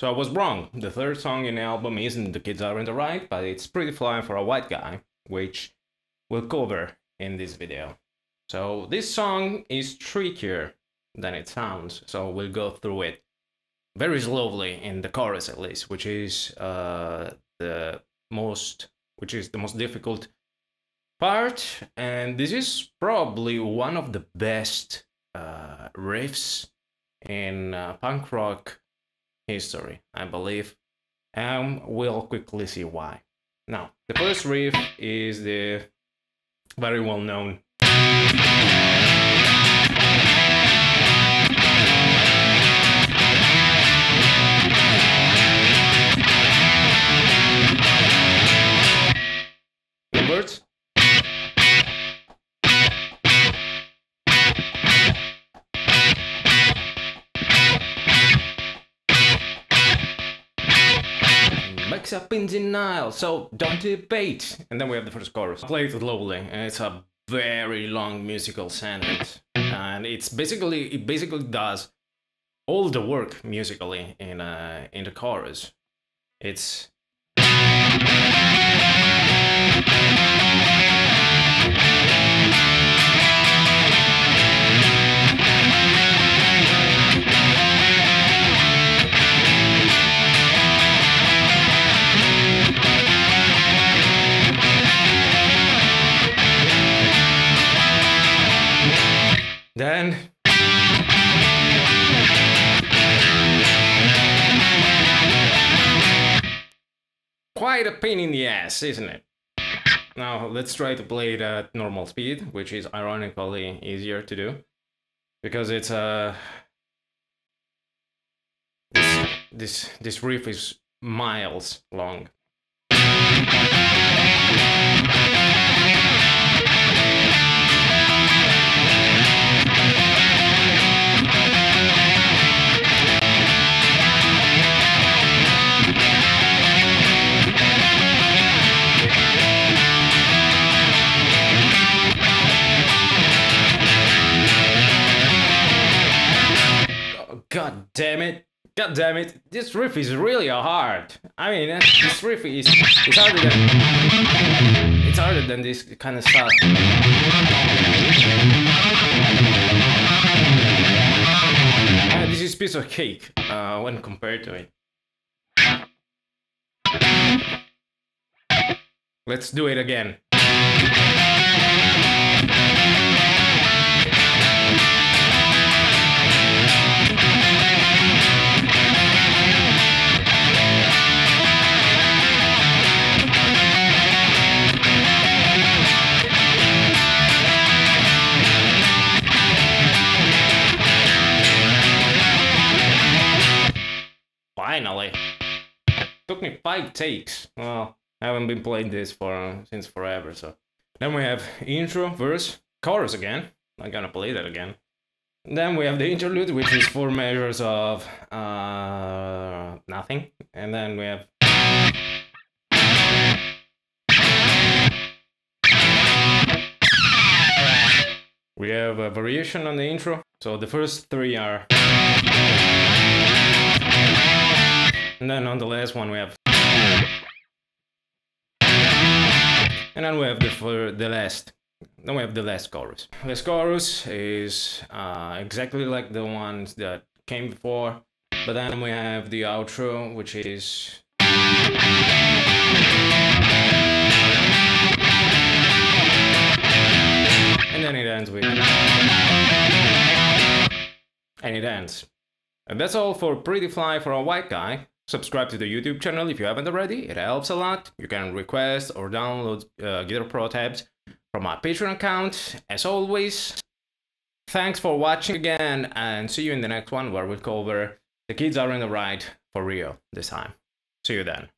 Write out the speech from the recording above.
So I was wrong. The third song in the album isn't The Kids Aren't Alright, but it's Pretty Fly for a White Guy, which we'll cover in this video. So this song is trickier than it sounds, so we'll go through it very slowly in the chorus at least, which is uh, the most which is the most difficult part, and this is probably one of the best uh, riffs in uh, punk rock history, I believe, and we'll quickly see why. Now, the first riff is the very well known Mix up in denial, so don't debate. And then we have the first chorus. Play it slowly, and it's a very long musical sentence. And it's basically, it basically does all the work musically in, uh, in the chorus. It's Then quite a pain in the ass, isn't it? Now let's try to play it at normal speed, which is ironically easier to do because it's a uh, this this this riff is miles long. Damn it. God damn it. This riff is really hard. I mean, this riff is it's harder than it's harder than this kind of stuff. Uh, this is piece of cake uh, when compared to it. Let's do it again. Finally. Took me five takes. Well, I haven't been playing this for uh, since forever, so. Then we have intro, verse, chorus again. I'm gonna play that again. Then we have the interlude, which is four measures of uh, nothing. And then we have We have a variation on the intro. So the first three are And then on the last one we have And then we have the for the last then we have the last chorus. The chorus is uh, exactly like the ones that came before, but then we have the outro, which is and then it ends with and it ends. And that's all for Pretty Fly for a White Guy. Subscribe to the YouTube channel if you haven't already, it helps a lot. You can request or download uh, Guitar Pro tabs from my Patreon account. As always, thanks for watching again and see you in the next one where we'll cover The Kids Aren't Alright for real this time. See you then.